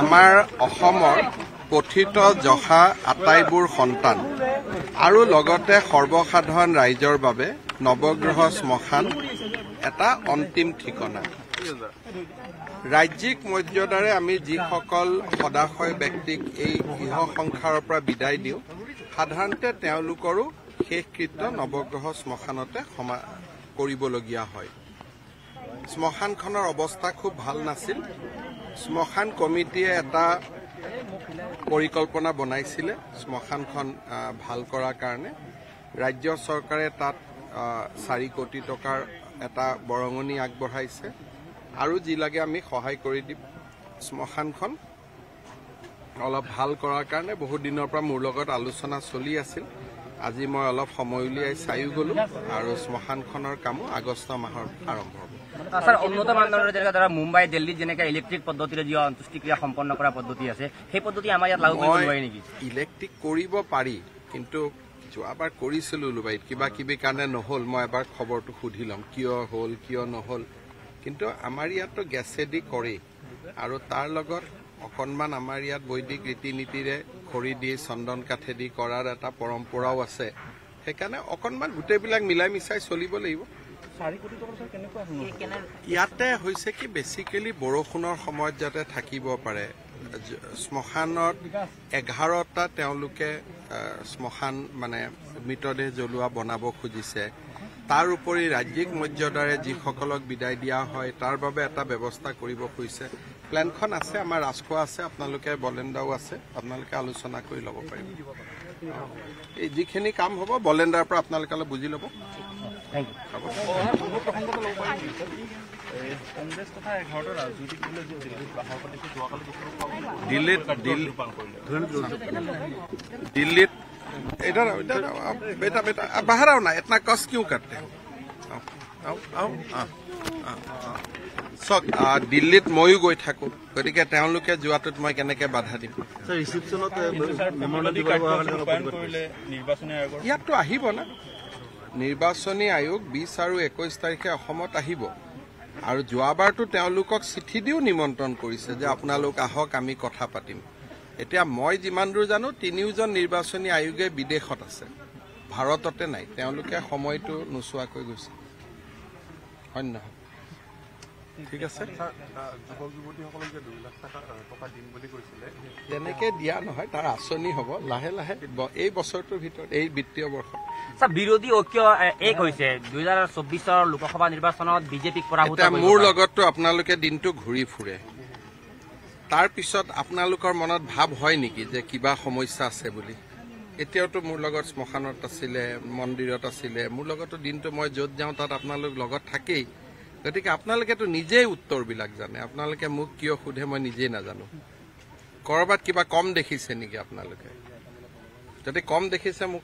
আমাৰ অসমৰ কথিত জহা আটাইবোৰ সন্তান আৰু লগতে সৰ্বসাধাৰণ ৰাইজৰ বাবে নৱগ্ৰহ শ্মশান এটা অন্তিম ঠিকনা। ৰাজ্যিক মৰ্যাদাৰে আমি যিসকল সদাশয় ব্যক্তিক এই গৃহ সংসাৰৰ পৰা বিদায় দিওঁ সাধাৰণতে তেওঁলোকৰো শেষকৃত্য নৱগ্ৰহ শ্মশানতে সমা কৰিবলগীয়া হয়। শ্মশানখনৰ অৱস্থা খুব ভাল নাছিল। শ্মশান কমিটিয়ে এটা পৰিকল্পনা বনাইছিলে শ্মশানখন ভাল কৰাৰ কাৰণে। ৰাজ্য চৰকাৰে তাত চাৰি কোটি টকাৰ এটা বৰঙণি আগবঢ়াইছে আৰু যি লাগে আমি সহায় কৰি দিম শ্মশানখন। অলপ ভাল কৰাৰ কাৰণে বহুত দিনৰ পৰা মোৰ লগত আলোচনা চলি আছিল। আজি মই অলপ সময় উলিয়াই চাইও গলো আৰু শ্মশানখনৰ কামো আগষ্ট মাহৰ আৰম্ভ হ'ব। ছাৰ উন্নত মানদণ্ডৰ যেনেকৈ ধৰা মুম্বাই দিল্লীত যেনেকৈ ইলেক্ট্ৰিক পদ্ধতিৰে যি অন্ত্যেষ্টিক্ৰিয়া সম্পন্ন কৰা পদ্ধতি আছে সেই পদ্ধতি আমাৰ ইয়াত লাগু কৰিব নোৱাৰি নেকি? ইলেক্ট্ৰিক কৰিব পাৰি কিন্তু যোৱাবাৰ কৰিছিলো উলুবাৰীত কিবা কিবি কাৰণে নহ'ল মই এবাৰ খবৰটো সুধি ল'ম কিয় হ'ল কিয় নহ'ল। কিন্তু আমাৰ ইয়াততো গেছেদি কৰেই আৰু তাৰ লগত অকণমান আমাৰ ইয়াত বৈদিক ৰীতি নীতিৰে খৰি দি চন্দন কাঠেদি কৰাৰ এটা পৰম্পৰাও আছে। সেইকাৰণে অকণমান গোটেইবিলাক মিলাই মিচাই চলিব লাগিব। ইয়াতে হৈছে কি বেচিকেলি বৰষুণৰ সময়ত যাতে থাকিব পাৰে। শ্মশানত এঘাৰটা তেওঁলোকে শ্মশান মানে মৃতদেহ জ্বলোৱা বনাব খুজিছে। তাৰ উপৰি ৰাজ্যিক মৰ্যাদাৰে যিসকলক বিদায় দিয়া হয় তাৰ বাবে এটা ব্যৱস্থা কৰিব খুজিছে। প্লেনখন আছে আমাৰ ৰাজখোৱা আছে আপোনালোকে বলেণ্ডাও আছে আপোনালোকে আলোচনা কৰি ল'ব পাৰিব এই যিখিনি কাম হ'ব বলেণ্ডাৰ পৰা আপোনালোকে অলপ বুজি ল'ব থেংক ইউ কংগ্ৰেছ তথা এঘাৰটা ৰাজনৈতিক দলে যে দিল্লীত বাহাৰ পাতিছে যোৱাকালি দিল্লীত দিল্লী दिल्लीत इधर आओ, इधर आओ, आप बेटा बेटा आप बाहर आओ ना इतना कस क्यों करते हो आओ आओ आओ हाँ, हाँ, हाँ। চাওক আহ, দিল্লীত ময়ো গৈ থাকো। গতিকে তেওঁলোকে যোৱাটোত মই কেনেকে বাধা দিম? ইয়াততো আহিব না। নিৰ্বাচনী আয়োগ বিছ আৰু একৈশ তাৰিখে অসমত আহিব। আৰু যোৱাবাৰতো তেওঁলোকক চিঠি দিও নিমন্ত্ৰণ কৰিছে যে আপোনালোক আহক আমি কথা পাতিম। এতিয়া মই যিমান দূৰ জানো তিনিওজন নিৰ্বাচনী আয়োগে বিদেশত আছে। ভাৰততে নাই। তেওঁলোকে সময়টো নোচোৱাকৈ গৈছে। হয় নে নহয়? ঠিক আছে? যুৱক যুৱতীসকলক যে দুই লাখ টকা টকা দিম বুলি কৈছিলে তেনেকে দিয়া নহয় তাৰ আঁচনি হ'ব। লাহে লাহে এই বছৰটোৰ ভিতৰত এই বিত্তীয় বৰ্ষত। ছাৰ বিৰোধী ঐক্য এক হৈছে। দুহেজাৰ চৌবিছৰ লোকসভা নিৰ্বাচনত বিজেপিক পৰাভূত মোৰ। লগততো আপোনালোকে দিনটো ঘূৰি ফুৰে। তাৰ পিছত আপোনালোকৰ মনত ভাৱ হয় নেকি যে কিবা সমস্যা আছে বুলি? এতিয়াওতো মোৰ লগত শ্মশানত আছিলে মন্দিৰত আছিলে। মোৰ লগতো দিনটো মই য'ত যাওঁ তাত আপোনালোক লগত থাকেই। গতিকে আপোনালোকেতো নিজেই উত্তৰবিলাক জানে। আপোনালোকে মোক কিয় সোধে মই নিজেই নাজানো। ক'ৰবাত কিবা কম দেখিছে নেকি আপোনালোকে? যদি কম দেখিছে মোক